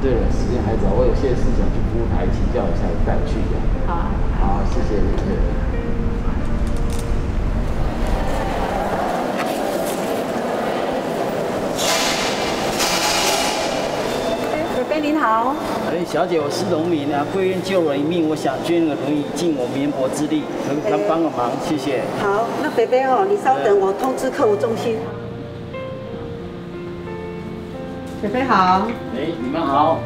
对了，时间还早，我有些事想去服务台请教一下，带我去一下。好。好，谢谢，谢谢。北北您好。哎，小姐，我是农民啊，贵院救人一命，我想捐个轮椅，尽我绵薄之力，能能帮个忙，谢谢。好，那北北哦，你稍等，我通知客服中心。北北好。哎，你们好。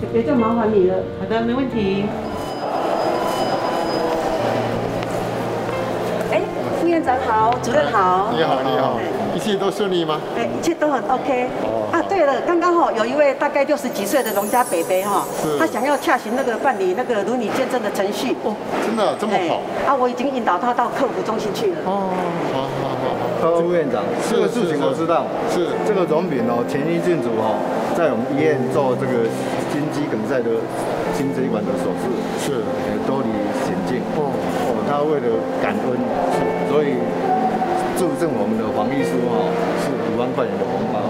菲菲就麻烦你了。好的，没问题。哎，副院长好，主任好。你好，你好，一切都顺利吗？哎，一切都很 OK。啊，对了，有一位大概六十几岁的农家伯伯哈，他想要洽询那个办理那个如你见证的程序。哦，真的这么好？啊，我已经引导他到客服中心去了。哦，好好好。柯副院长，这个事情我知道。是这个总品哦，前一阵子哈，在我们医院做这个心肌梗塞的心椎管的手术，是多离险境。哦哦，他为了感恩，所以助赠我们的黄秘书哈，是五万块钱的红包。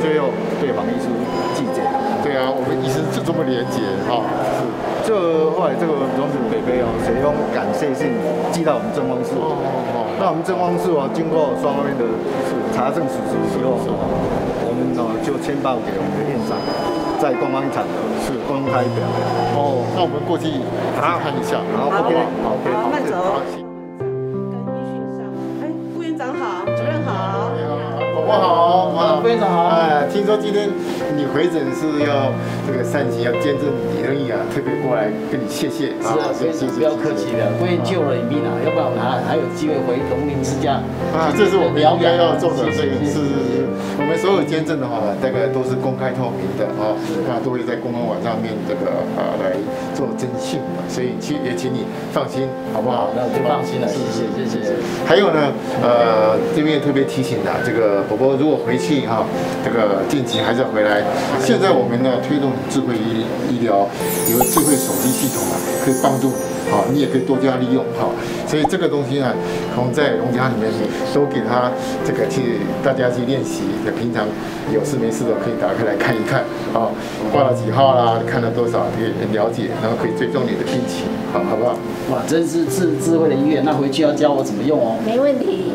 最后对黄医师记者，对啊，我们医生就这么廉洁哈。是，这后来这个荣子北北哦，写封感谢信寄到我们正方室。哦哦。那我们正方室哦，经过双方面的查证属实以后，我们哦就签报给我们的院长，在公安场合是公开表扬。哦，那我们过去看一下。好，OK，好。副院长好。哎，听说今天你回诊是要这个善行要见证你而已啊，特别过来跟你谢谢。是啊，谢谢，不要客气的，贵院救了一命啊，要不然我们还还有机会回农民之家。啊，这是我们应该要做的，这个是我们所有捐赠的话，大概都是公开透明的啊，那都会在公安网上面这个啊来做征信，所以请也请你放心，好不好？那我就放心了，谢谢，谢谢。还有呢，呃，这边也特别提醒的，这个宝宝如果回去。哈，这个近期还是要回来。现在我们呢推动智慧医医疗，有智慧手机系统啊，可以帮助你好，你也可以多加利用哈。所以这个东西呢，可能在农家里面都给他这个去大家去练习。平常有事没事的可以打开来看一看啊，挂了几号啦，看了多少，可以了解，然后可以追踪你的病情，好好不好？哇，真是智智慧的医院，那回去要教我怎么用哦。没问题。